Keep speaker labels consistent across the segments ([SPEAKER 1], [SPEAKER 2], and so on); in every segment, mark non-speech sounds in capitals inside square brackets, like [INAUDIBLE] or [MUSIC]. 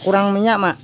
[SPEAKER 1] kurang minyak mak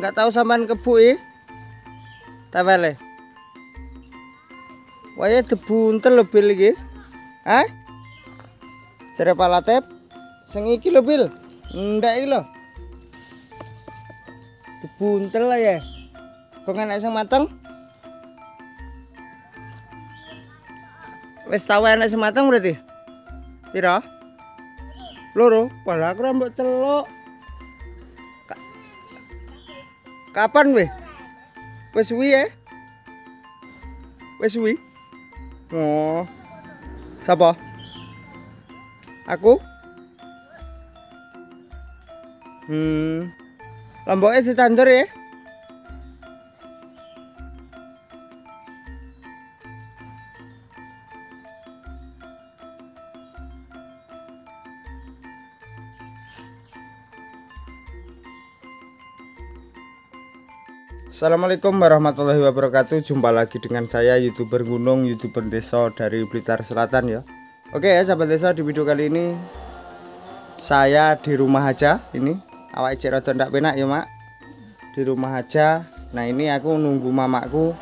[SPEAKER 1] nggak tahu sampean kebu e tawele waya debuntel lebih lagi Hah? Jare palatep sing iki lho Bil. Ndak iki lho. Debuntel lah ya. Kok enak sing mateng? Wis tau enak sing berarti? Piro? Loro, pala aku rambut celok. Kapan weh? Wis suwi ya? Wis suwi? Oh. Siapa? Aku? Hmm. Lomboknya di tandur ya? Assalamualaikum warahmatullahi wabarakatuh. Jumpa lagi dengan saya youtuber gunung youtuber desa dari Blitar Selatan ya. Oke ya sahabat desa di video kali ini Saya di rumah aja. Ini Awak cek rada ndak penak ya mak. Di rumah aja. Nah ini aku nunggu mamaku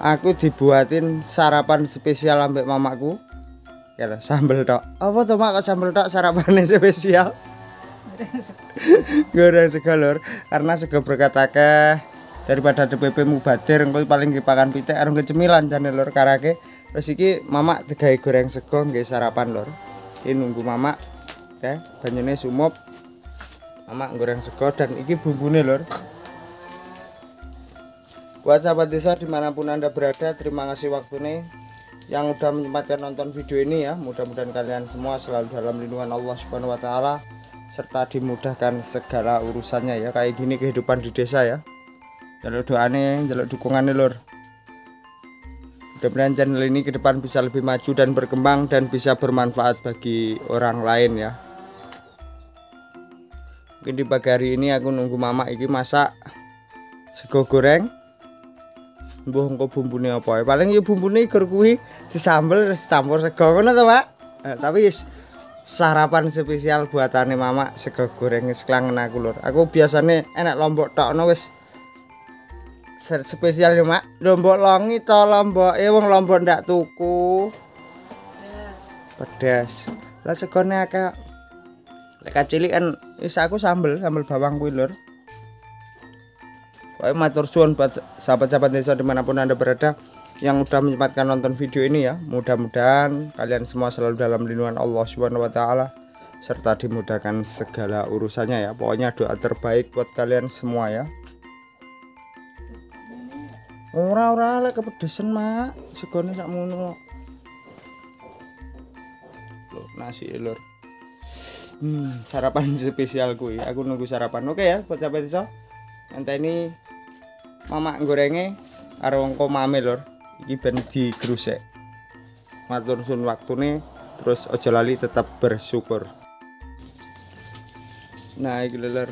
[SPEAKER 1] Aku dibuatin sarapan spesial ambek mamaku Ya lah, sambel tok. Apa tuh mak kok sambel tok? Sarapannya [LAUGHS] spesial. Goreng sego lur karena sego berkat akeh daripada DPP mubadir engko paling kipakan pitik arung kecemilan jane lur karake. Terus iki mama digawe goreng sego nggih sarapan lur. Iki nunggu mama ya banyune sumup mama goreng sego dan iki bumbune lur. Buat sahabat desa di mana pun anda berada terima kasih waktunya yang udah menyempatkan nonton video ini ya. Mudah-mudahan kalian semua selalu dalam lindungan Allah Subhanahu Wa Taala serta dimudahkan segala urusannya ya. Kayak gini kehidupan di desa ya jaluk doane jaluk dukungannya lur. Mudah-mudahan channel ini ke depan bisa lebih maju dan berkembang dan bisa bermanfaat bagi orang lain ya. Mungkin di pagi hari ini aku nunggu mama iki masak sego goreng. Mbuh engko bumbune apa ya? Paling ya bumbune ikur kuwi disambel terus campur sego ngono to Pak? Eh, tapi sarapan spesial buatane mama sego goreng wis klangen aku lur. Aku biasanya enak lombok tokno wis spesial ya mak. Lombok longi to lombok eh wong lombok ndak tuku. Pedas. Lah segone akeh. Lek cilik kan wis aku sambel sambel bawang kuwi lur. Pokoknya matur suwun buat sahabat-sahabat desa di mana pun anda berada yang udah menyempatkan nonton video ini ya. Mudah-mudahan kalian semua selalu dalam lindungan Allah Subhanahu Wa Taala serta dimudahkan segala urusannya ya. Pokoknya doa terbaik buat kalian semua ya ora ora lek kepedesan mak. Segone sakmono Loh, nasi lur. Hmm, sarapan spesial kuwi. Aku nunggu sarapan. Oke ya buat sahabat desa nanti ini mama gorengnya karo engko mame lur. Iki ben digrusek. Matur sun waktune terus ojo lali tetap bersyukur. Nah iki lur.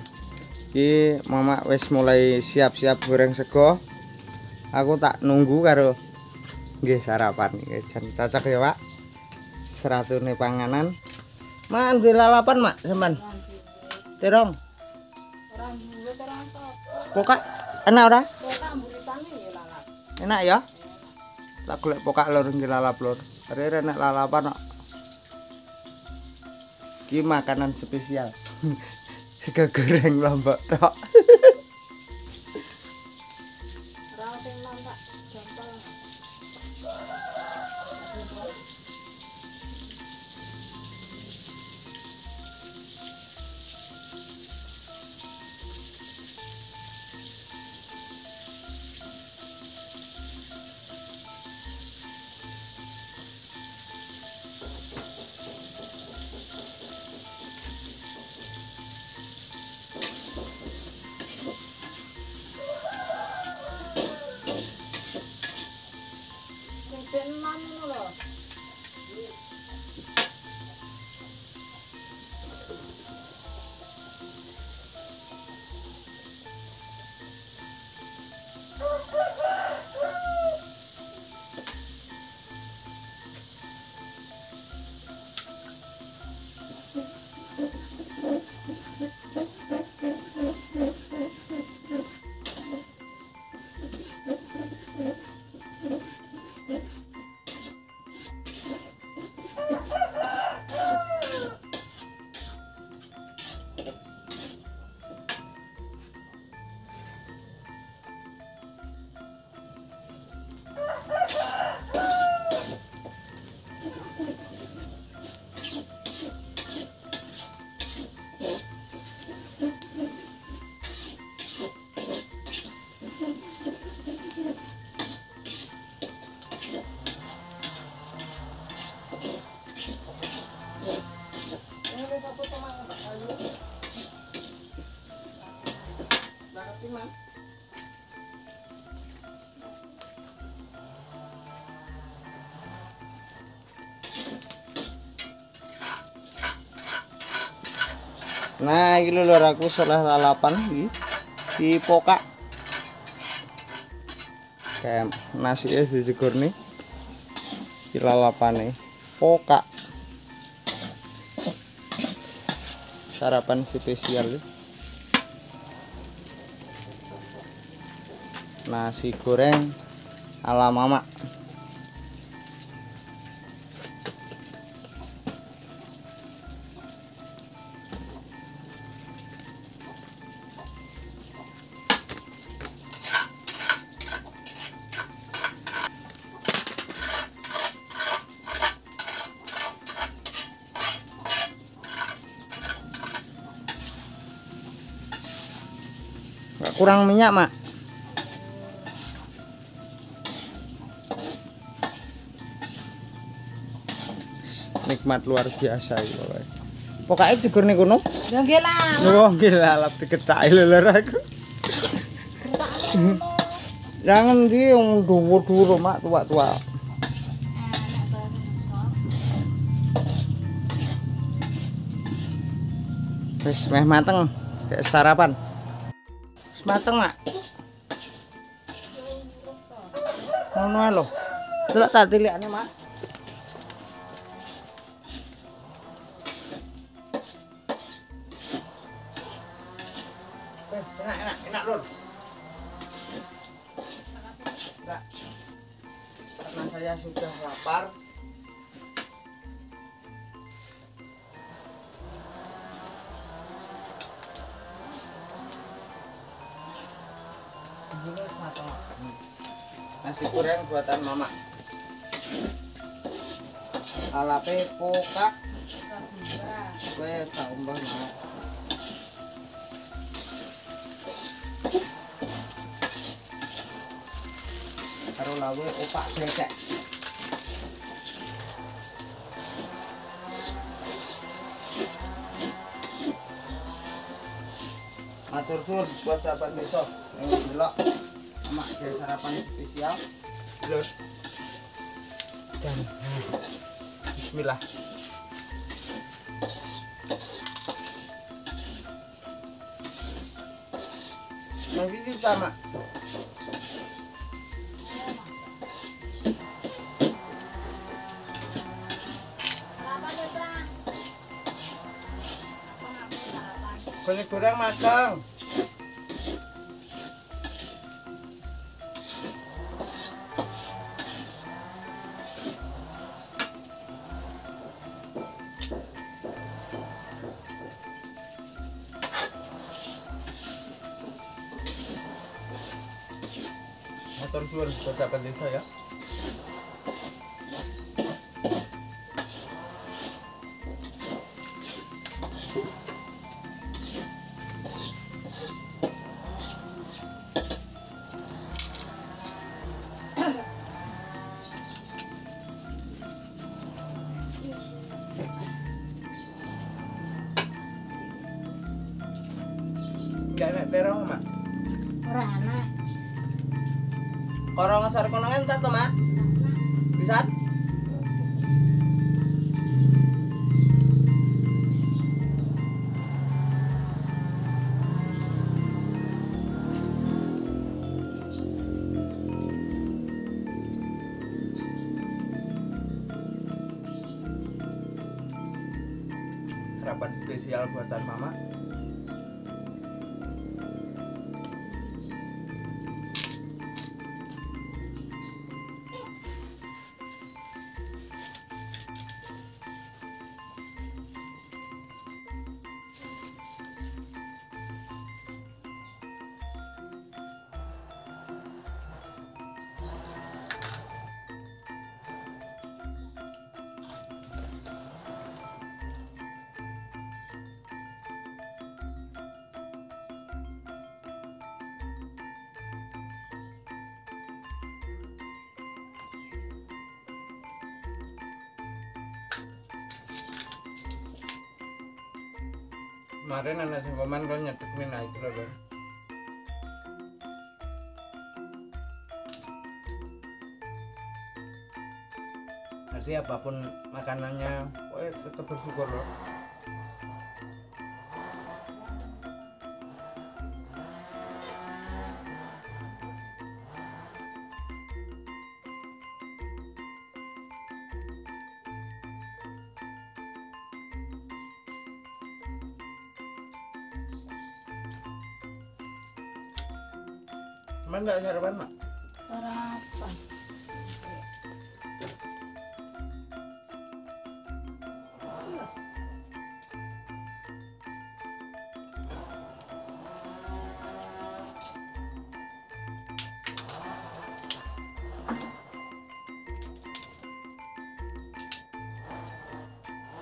[SPEAKER 1] Iki mama wis mulai siap-siap goreng sego aku tak nunggu karo nggih sarapan jan cocok ya Pak. Seratune panganan. Mak ndek lalapan mak sampean? Terong. Pokak enak ora? Enak ya? Tak golek pokak lur nggih lalap lur rere enak lalapan kok iki makanan spesial. [LAUGHS] Sego goreng lombok tok Nah, ini lho aku soleh lalapan iki. Si pokak. Kayak nasi es di jegur nih. Iki lalapane. Pokak. Sarapan spesial. nih. Nasi goreng ala mama. Kurang minyak, Mak. Nikmat luar biasa iki pokoknya. Jegur nih kuno.
[SPEAKER 2] Ya nggih lah.
[SPEAKER 1] Oh, gila lap diketai lho lho aku. Jangan di yang dhuwur-dhuwur mak tua-tua. Wis meh mateng. Kayak sarapan. Mateng, Mak. Ngono ae lho. Delok tak tilikane, Mak. Eh, enak, enak, enak, Lur. Karena saya sudah lapar. Nasi goreng buatan mama. Alape pokak. Wes tak umbah mau. karo lawe opak becek Matur suwun buat sahabat desa yang delok emak gawe sarapan spesial. Lur. Dan Bismillah. Nanti kita mak. Kulit goreng matang. Motor suwun buat sahabat spesial buatan mama kemarin anak sing komen kok nyedek nih itu loh Jadi apa pun makanannya, pokoknya tetap bersyukur loh. Cuman enggak sarapan, Mak?
[SPEAKER 2] Sarapan.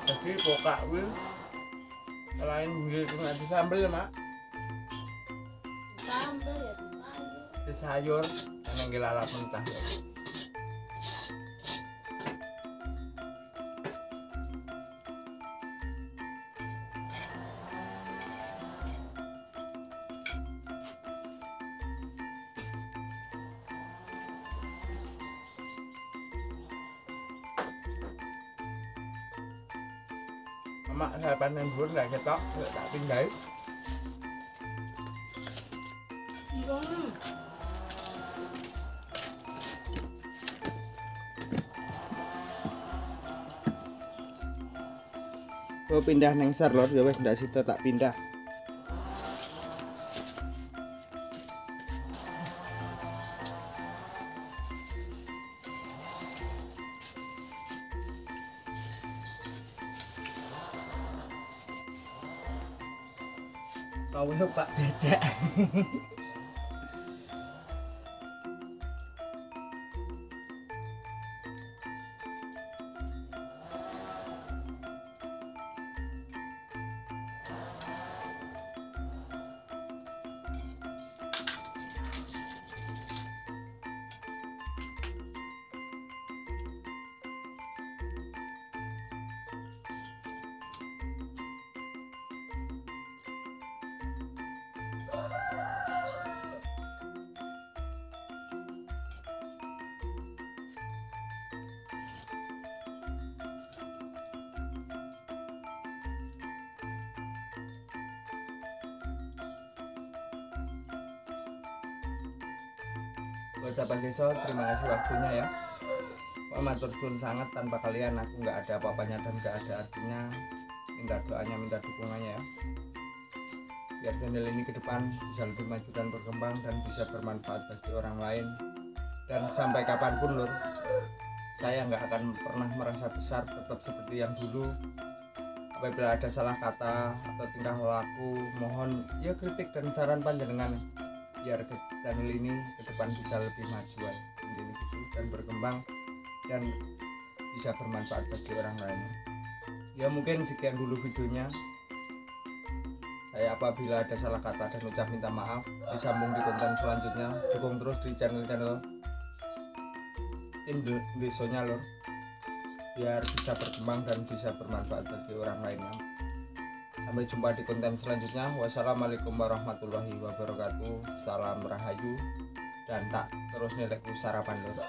[SPEAKER 1] Jadi pokak kuwi selain nggih nggak disambel ya, Mak.
[SPEAKER 2] Sambel ya disambel.
[SPEAKER 1] Di sayur yang nggih lalap mentah ya. Mak sarapan yang dhuwur nggak ketok, nggak tak tinggal.
[SPEAKER 2] Hmm.
[SPEAKER 1] Oh pindah neng lor ya wes ndak situ tak pindah. Kau Pak becek. [LAUGHS] Ucapan desa terima kasih waktunya ya. Pak matur sangat tanpa kalian aku nggak ada apa-apanya dan nggak ada artinya. Minta doanya minta dukungannya ya biar channel ini ke depan bisa lebih maju dan berkembang dan bisa bermanfaat bagi orang lain. Dan sampai kapan pun lur saya nggak akan pernah merasa besar tetap seperti yang dulu. Apabila ada salah kata atau tingkah laku mohon ya kritik dan saran panjenengan biar channel ini ke depan bisa lebih maju dan berkembang dan bisa bermanfaat bagi orang lain. Ya mungkin sekian dulu videonya saya apabila ada salah kata dan ucap minta maaf disambung di konten selanjutnya. Dukung terus di channel-channel Indonesia lor. Biar bisa berkembang dan bisa bermanfaat bagi orang lainnya. Sampai jumpa di konten selanjutnya. Wassalamualaikum warahmatullahi wabarakatuh. Salam rahayu dan tak terus nilai sarapan lor